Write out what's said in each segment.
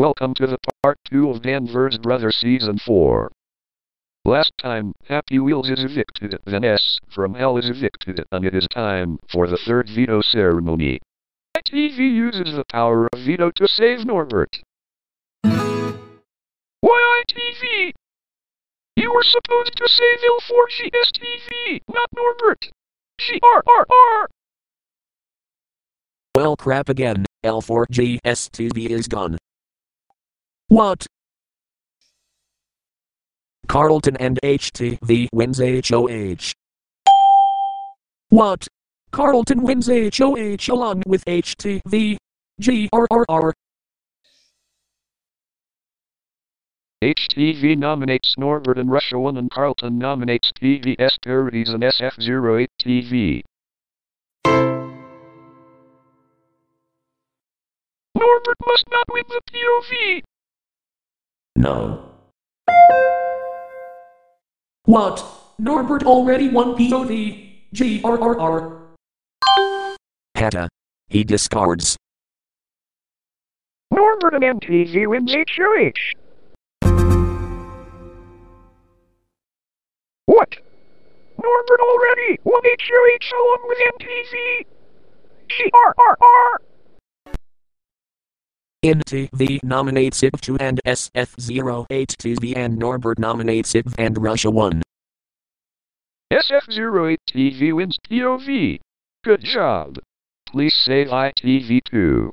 Welcome to the part 2 of Dan Ver's Brothers Season 4. Last time, Happy Wheels is evicted, then S from Hell is evicted, and it is time for the third veto ceremony. ITV uses the power of veto to save Norbert. Why ITV? You were supposed to save L4GSTV, not Norbert. G-R-R-R! Well crap again, L4GSTV is gone. What? Carlton and HTV wins HOH. What? Carlton wins HOH along with HTV. GRRR. HTV nominates Norbert and Russia 1 and Carlton nominates TVS Parodies and SF08 TV. Norbert must not win the POV. No. What? Norbert already won POV. GRRR. Hata. He discards. Norbert and MTV wins HOH. What? Norbert already won HOH along with MTV. GRRR. NTV nominates IV2 and SF08 TV and Norbert nominates IV and Russia 1. SF08 TV wins POV. Good job. Please save ITV2.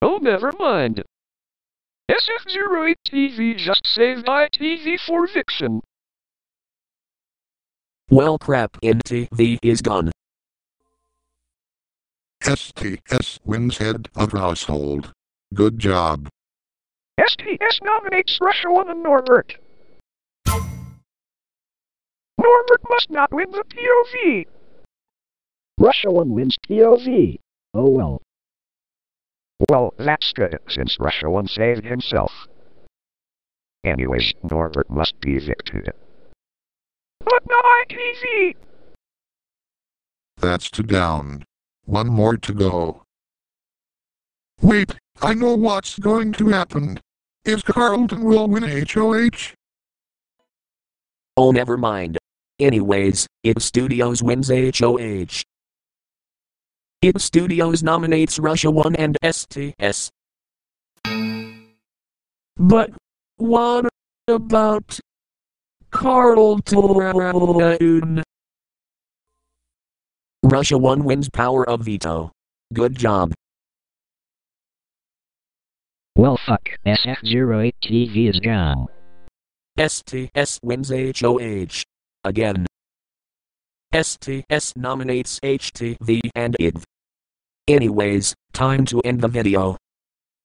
Oh, never mind. SF08 TV just saved ITV for Vixen. Well crap NTV is gone. STS wins head of household. Good job. STS nominates Russia 1 and Norbert. Norbert must not win the POV. Russia 1 wins POV. Oh well. Well, that's good, since Russia 1 saved himself. Anyways, Norbert must be evicted. But not ITV! That's two down. One more to go. Wait, I know what's going to happen. Is Carlton will win HOH? Oh never mind. Anyways, IT Studios wins HOH. IT Studios nominates Russia 1 and STS. But what about Carlton? Russia 1 wins power of veto. Good job. Well fuck, SF08 TV is gone. STS wins HOH. Again. STS nominates HTV and IV. Anyways, time to end the video.